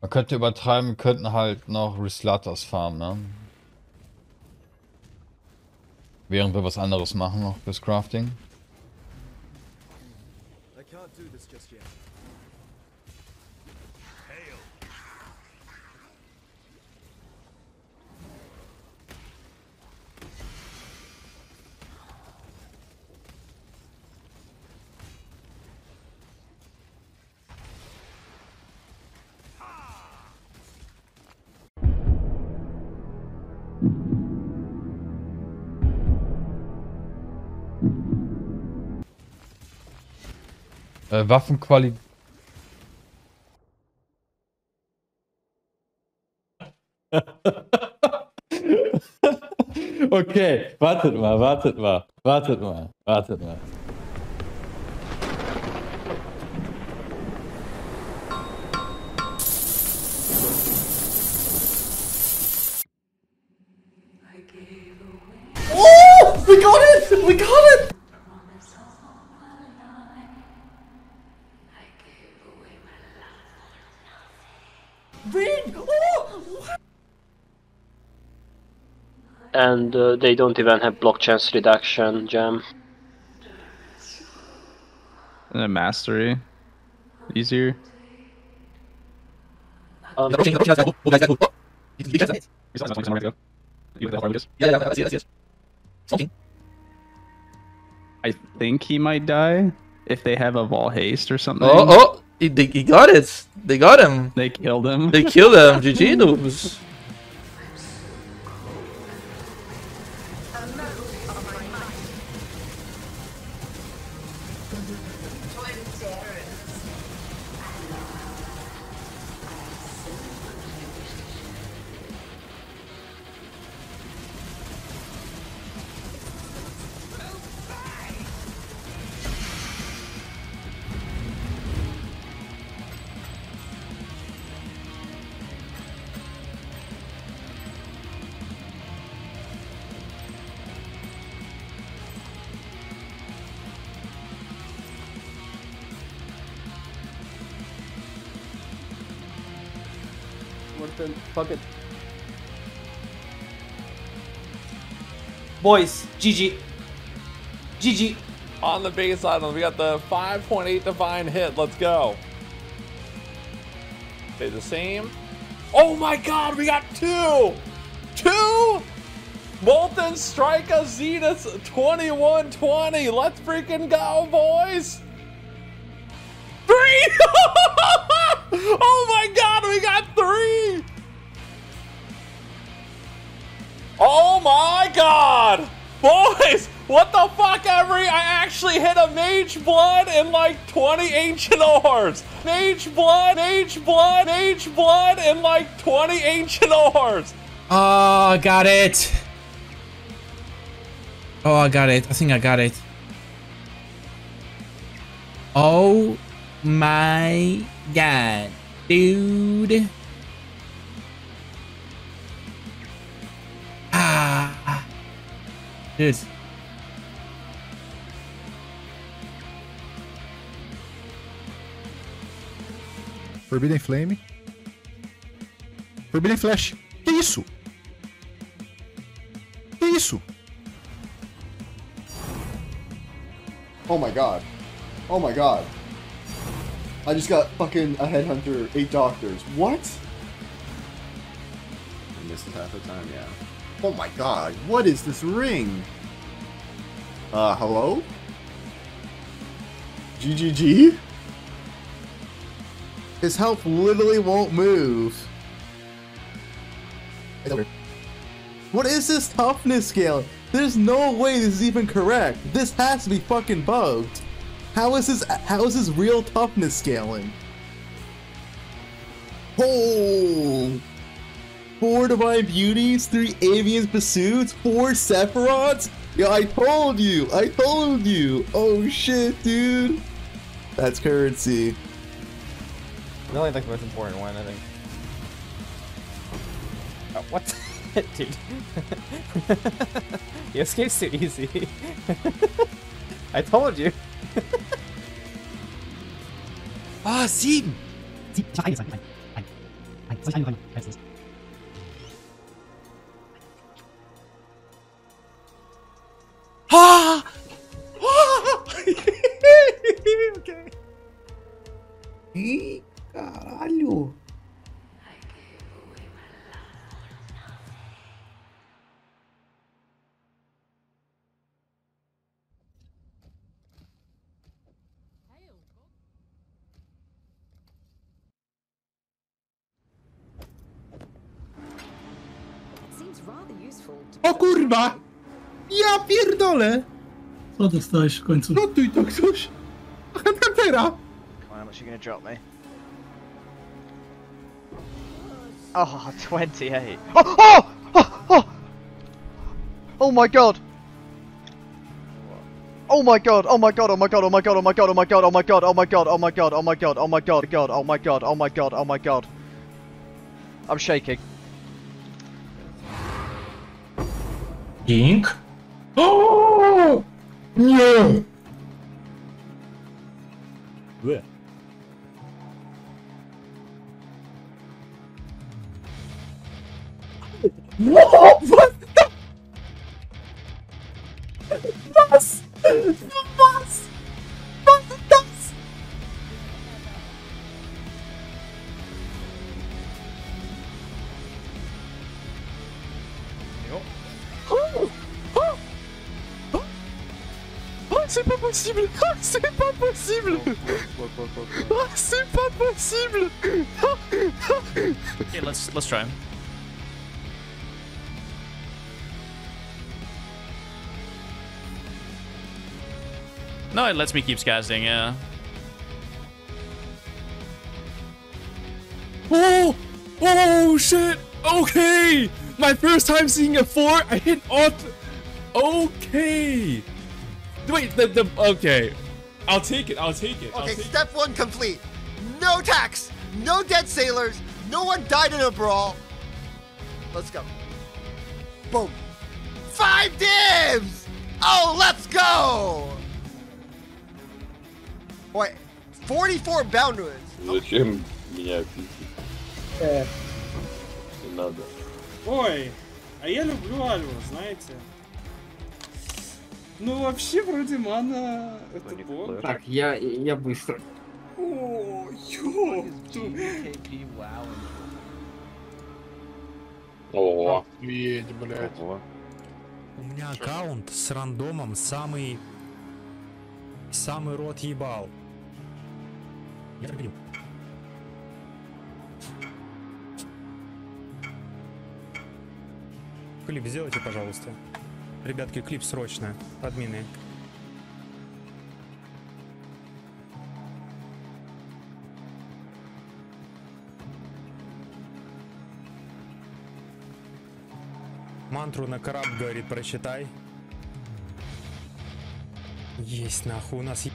Man könnte übertreiben, könnten halt noch Reslatas farmen, ne? Während wir was anderes machen noch fürs Crafting. I can't do this just yet. Äh, Waffenqualität. Okay, wartet mal, wartet mal, wartet mal, wartet mal. Oh! We got it! We got it! And uh, they don't even have block chance reduction gem. And a mastery. Easier. Um. Oh! I think he might die if they have a Vaal Haste or something. Oh, oh! He, they, he got it! They got him! They killed him. They killed him! GG noobs! Fuck it. Boys, GG. GG. On the base island, we got the 5.8 divine hit. Let's go. Stay the same. Oh my god, we got two! Two! Molten Strika Zenith 2120. Let's freaking go, boys! Three! oh my god, we got three! My god! Boys, what the fuck, Emery? I actually hit a Mage Blood and like 20 Ancient Orbs. Mage Blood, Mage Blood, Mage Blood and like 20 Ancient Orbs. Oh, I got it. Oh, I got it. I think I got it. Oh my god, dude. Dude. Forbidden Flame. Forbidden Flesh. Que isso? Que isso? Oh my god. Oh my god. I just got fucking a headhunter, eight doctors. What? I missed it half the time, yeah. Oh my god. What is this ring? Uh, hello? GGG? His health literally won't move. What is this toughness scale? There's no way this is even correct. This has to be fucking bugged. How is this how is this real toughness scaling? Oh Four Divine Beauties, three Avian Pursuits, four Sephirots? Yeah, I told you! I told you! Oh shit, dude! That's currency. Really like the most important one, I think. Oh, what? Dude. the escape's too easy. I told you. Ah, sieben. Sieben. Ich! O kurwa! Ja pierdolę! Co dostałeś w końcu? No tu i to ktoś! Huntera! Come on, how much are you gonna drop me? Oh, 28. Oh, oh! Oh! Oh! Oh my god! Oh my god, oh my god, oh my god, oh my god, oh my god, oh my god, oh my god, oh my god, oh my god, oh my god, oh my god, god, oh my god, oh my god, oh my god. I'm shaking. King? O! Nie! What? What c'est pas possible Oh, c'est pas possible Oh, c'est pas possible Okay, let's let's try him. No, it lets me keep casting, yeah. Oh! Oh shit! Okay! My first time seeing a four, I hit auto. Okay! Wait, the, the okay. I'll take it, I'll take it. I'll Okay, take step one complete. No tax, no dead sailors, no one died in a brawl. Let's go. Boom. Five dibs! Oh, let's go! Wait, 44 bounders. Зачем меня пиздить? Не надо. Ой, а я люблю Альву, знаете. Ну вообще вроде мана это бог. Так, я, я быстро. О, ёпту. О, Медь, блядь. У меня аккаунт с рандомом самый... Самый рот ебал. Я так. Клип сделайте, пожалуйста. Ребятки, клип срочно. Админы. Мантру на караб, говорит, прочитай. Есть нахуй, у нас...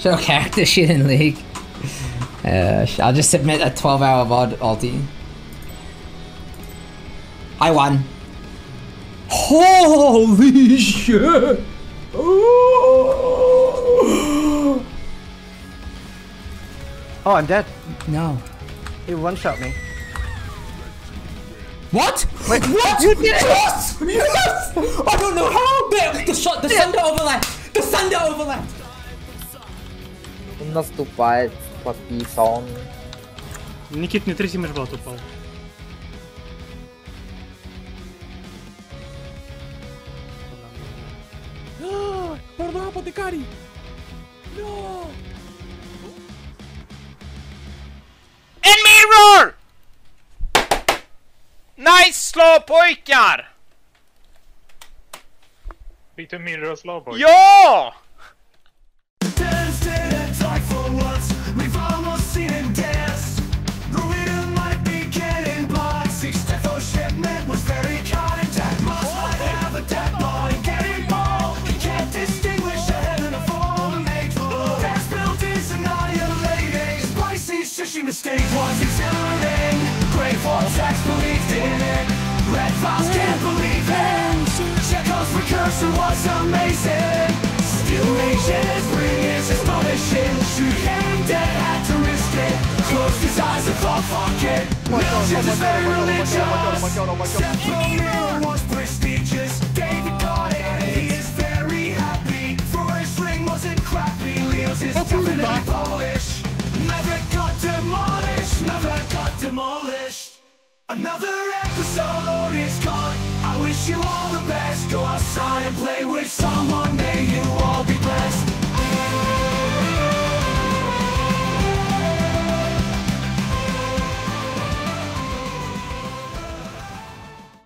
е- Should I character shit in League? Uh, I'll just submit a 12 hour VOD ulti. I won. Holy shit! Oh, I'm dead. No. He one shot me. What? Wait, what? you did it! Yes! Yes! I don't know how, but the shot, the thunder overlap. The thunder overlap. Наступает подписан. Никит, не третий межбат упал. Apothecary! No! En mirror! Nice slå pojkar! Fick du mirror och slå på? Ja! Vortex believed in it. Red Fox can't believe it. Chekhov's precursor was amazing. Still ages bring his astonishing. Shoot him dead had to risk it. Closed his eyes and thought fuck it. Milton's is very religious. Step was prestigious. David got it. He is very happy. Freud's ring wasn't crappy. Leo's is definitely Polish Never got demolished. Never got demolished Another episode is gone I wish you all the best. Go outside and play with someone May you all